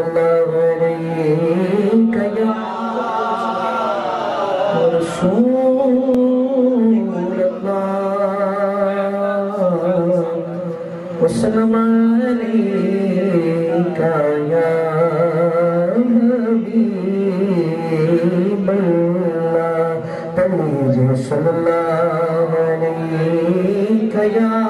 सल्लल्लाहु अलैहि या रसूल अल्लाह वसल्लम अलैका या हबीब अल्लाह तमीज सल्लल्लाहु अलैका या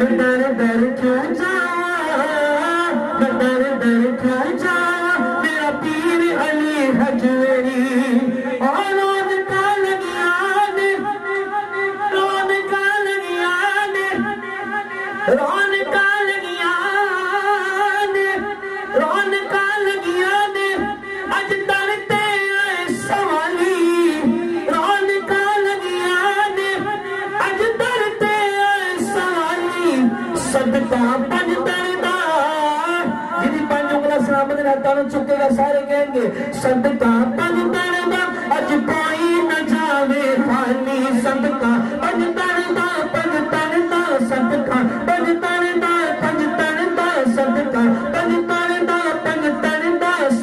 दर दर क्यों जावा मैं दर दर क्यों जावा मेरा पीर अली हजवेरी। और रोज़ का लगिया ने रौनका लगिया सदका पंज पंज उंगला सामने रहता है कहेंगे सदका पंज कोई न जावे सदका सदका पंज तरदा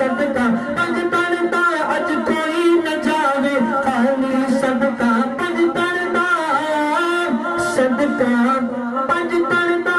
सदका पंज कोई न जावे सदका पंज पंज तरदा